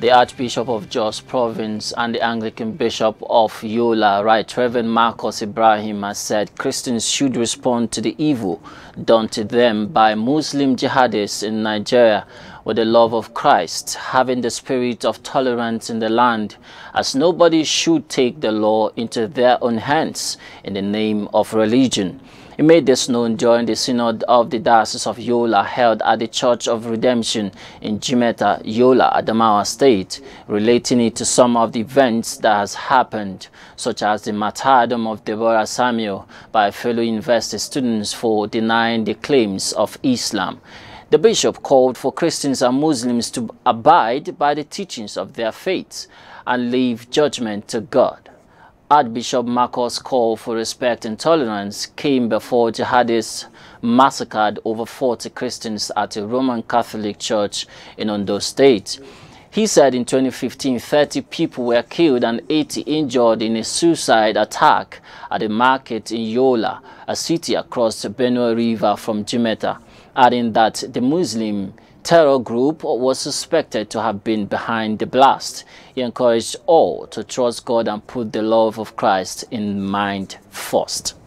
the Archbishop of Jos Province and the Anglican Bishop of Yola, Right Reverend Marcus Ibrahim, has said Christians should respond to the evil done to them by Muslim jihadists in Nigeria with the love of Christ, having the spirit of tolerance in the land, as nobody should take the law into their own hands in the name of religion. He made this known during the Synod of the Diocese of Yola held at the Church of Redemption in Jimeta, Yola, Adamawa State, relating it to some of the events that has happened, such as the martyrdom of Deborah Samuel by fellow university students for denying the claims of Islam. The bishop called for Christians and Muslims to abide by the teachings of their faiths and leave judgment to God. Archbishop Marcus' call for respect and tolerance came before jihadists massacred over 40 Christians at a Roman Catholic church in Ondo State. He said in 2015, 30 people were killed and 80 injured in a suicide attack at a market in Yola, a city across the Benue River from Jimeta, adding that the Muslim terror group was suspected to have been behind the blast. He encouraged all to trust God and put the love of Christ in mind first.